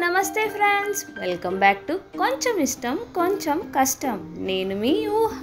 నమస్తే friends. Welcome back to కొంచెం ఇష్టం కొంచెం కష్టం. నేను మీ ఊహ.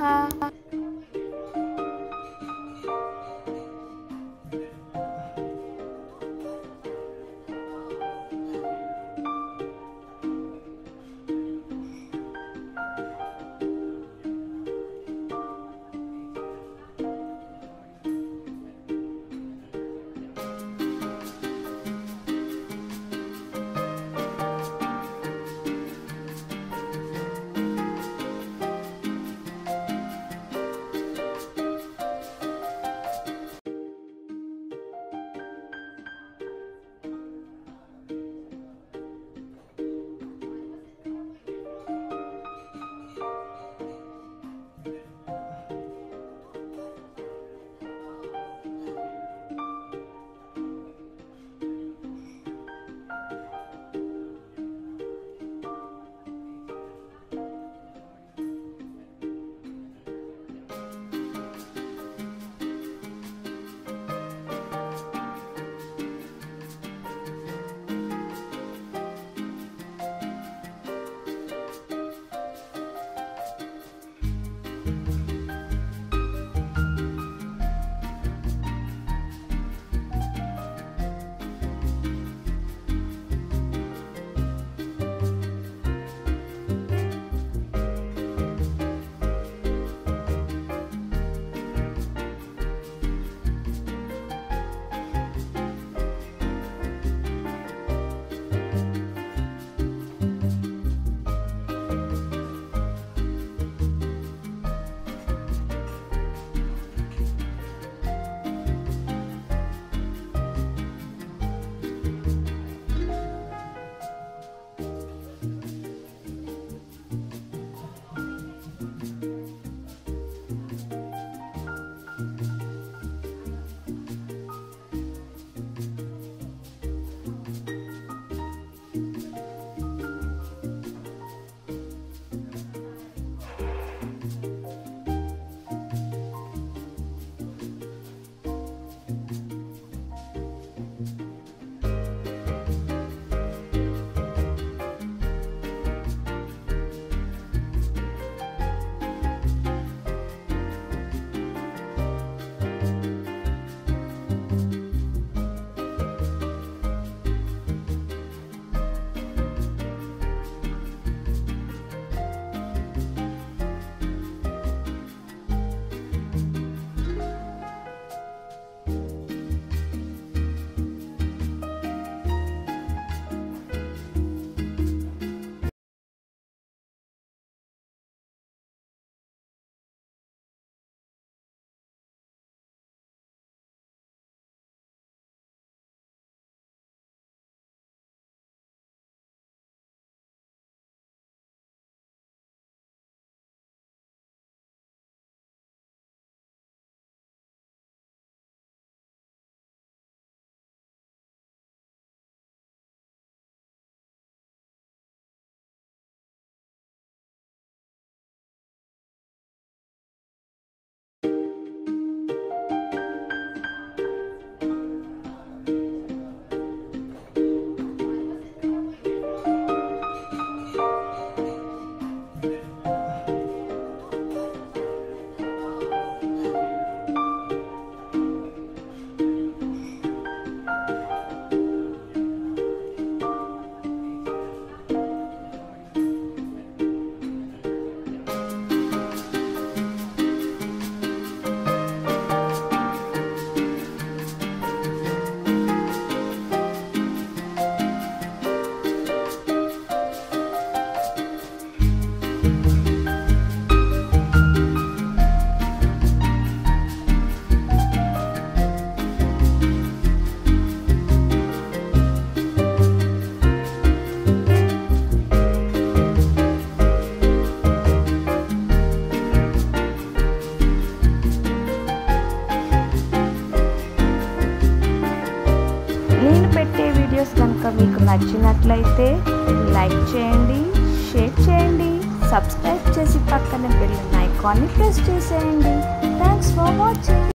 నచ్చినట్లయితే లైక్ చేయండి షేర్ చేయండి సబ్స్క్రైబ్ చేసి పక్కన బెల్ ఐకాన్ని ప్రెస్ చేసేయండి. Thanks for watching